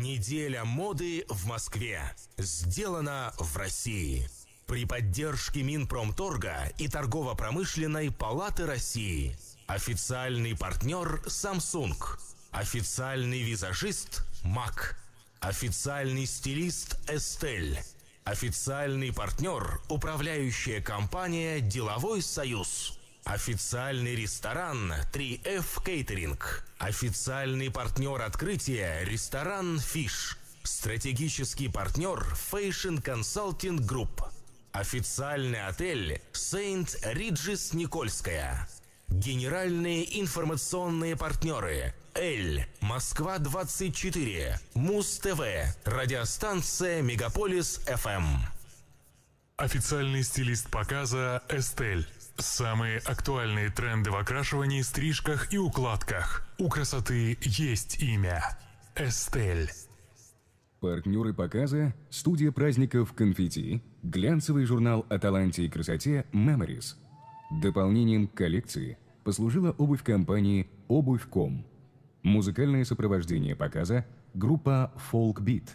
Неделя моды в Москве. Сделано в России. При поддержке Минпромторга и Торгово-промышленной палаты России. Официальный партнер Samsung. Официальный визажист МАК. Официальный стилист Эстель. Официальный партнер – управляющая компания «Деловой союз». Официальный ресторан 3F Кейтеринг. Официальный партнер открытия – ресторан «Фиш». Стратегический партнер – Fashion Consulting Group. Официальный отель «Сейнт Риджис Никольская». Генеральные информационные партнеры Эль, Москва-24, Муз-ТВ, радиостанция Мегаполис ФМ. Официальный стилист показа Эстель. Самые актуальные тренды в окрашивании, стрижках и укладках. У красоты есть имя. Эстель. Партнеры показа – студия праздников «Конфетти», глянцевый журнал о таланте и красоте «Memories». Дополнением к коллекции послужила обувь компании «Обувь.ком». Музыкальное сопровождение показа – группа «Folk Beat».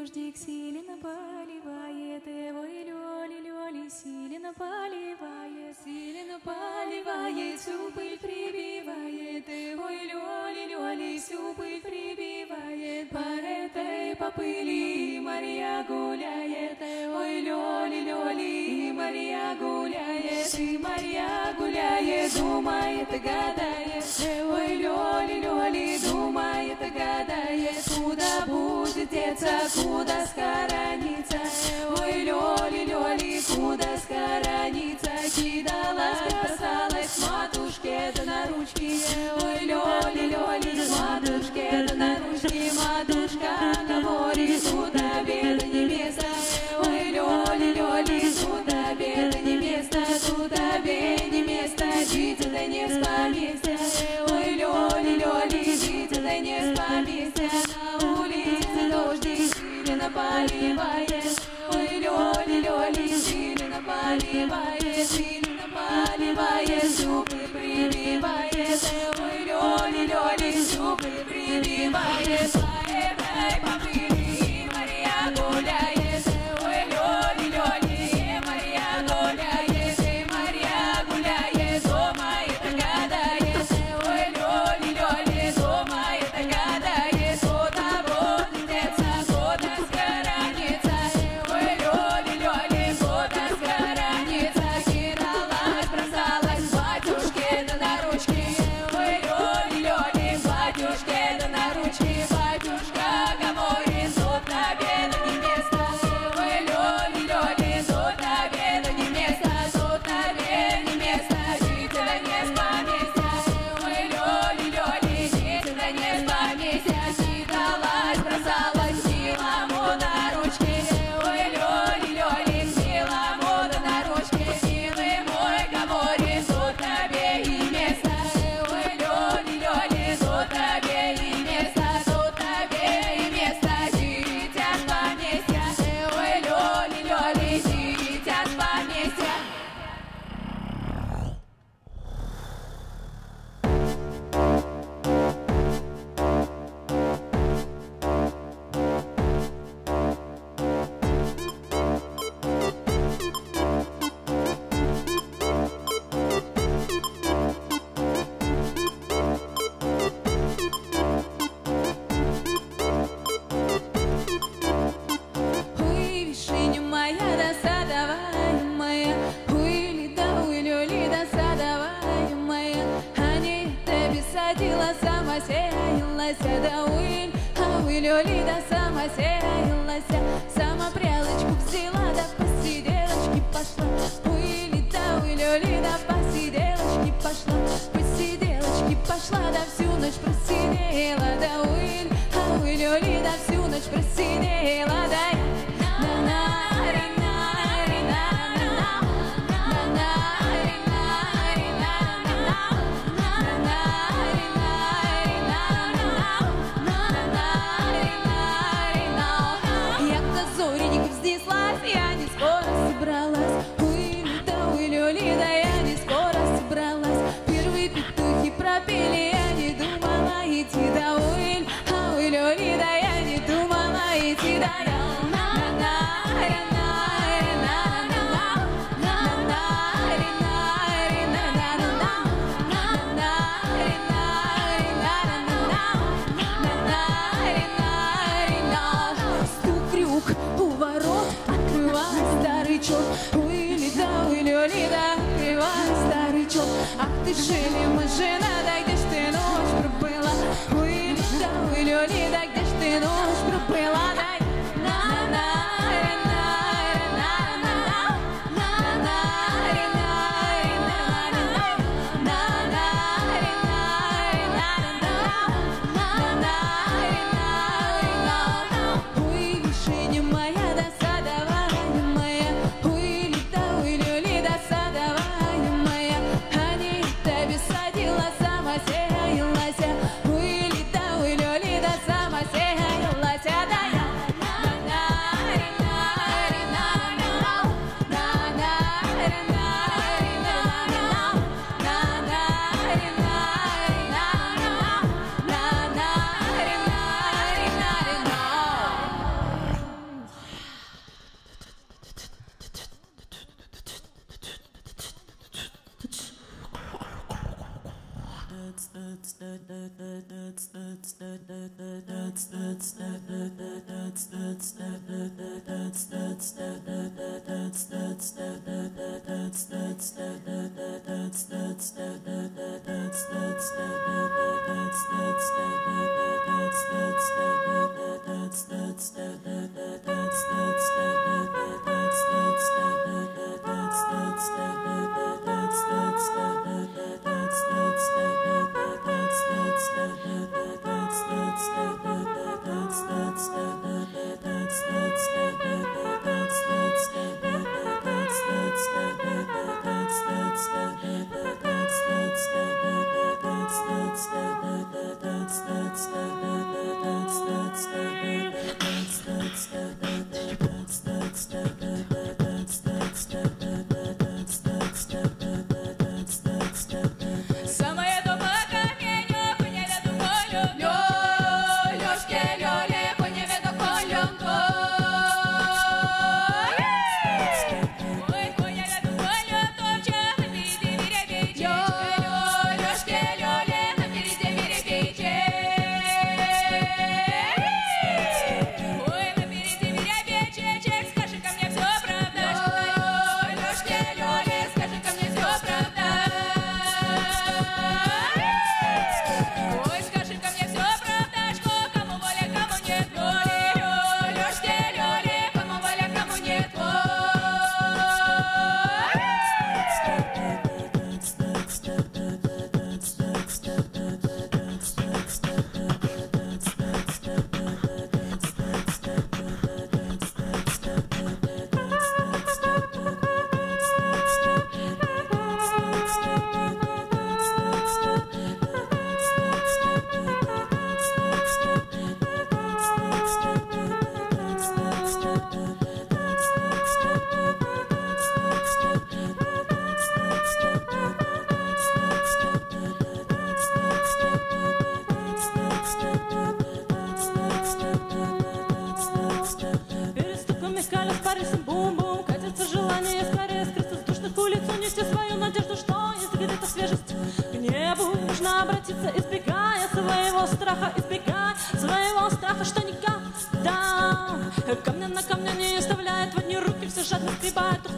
дождик сильно поливает, его и лёли, лёли сильно поливает, сильно поливает, всю пыль прибивает, его и лёли, лёли всю пыль прибивает. По этой по пыли Мария гуляет, ой, лёли, лёли, Мария гуляет, и Мария гуляет, думает, гадает, ой, лёли, лёли, думает, гадает, куда будет теряется, куда схорониться? Ой, Лёли, Лёли, куда схорониться? Кидалась, бросалась матушке, да на ручки. Ой, Лёли, Лёли, myself.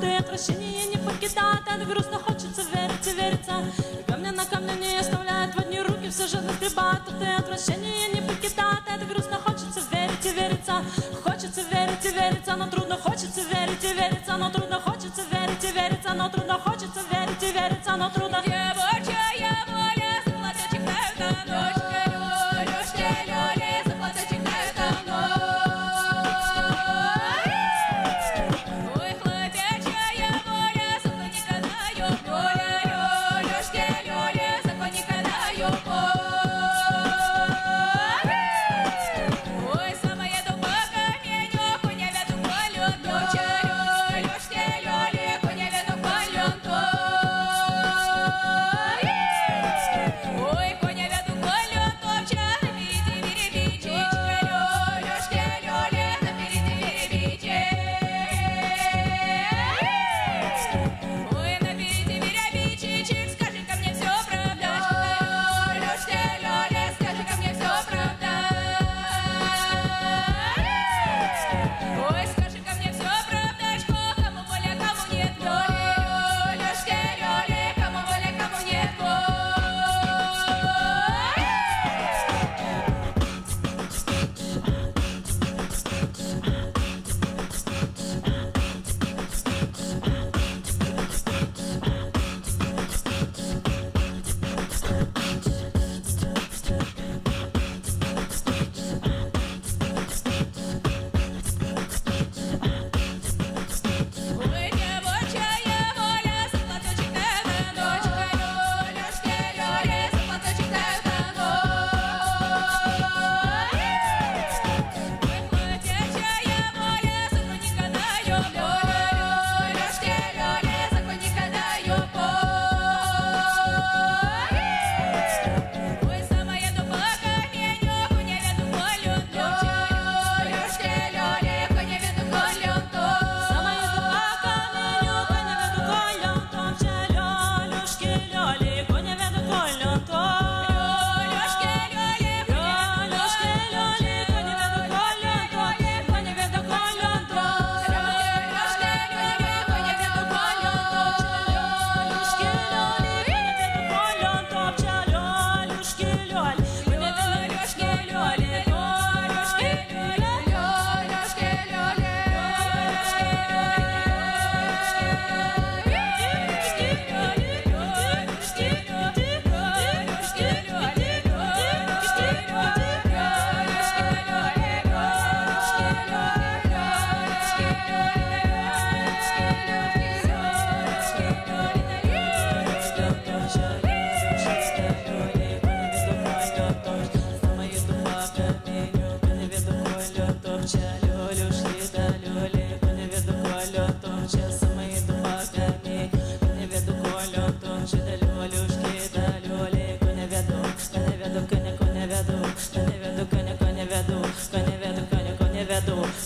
простые прощения не покидает, от грустно хочется верить и вериться. Камня на камне не оставляет, в одни руки все же настребают, от а отвращения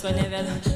Sonne werden.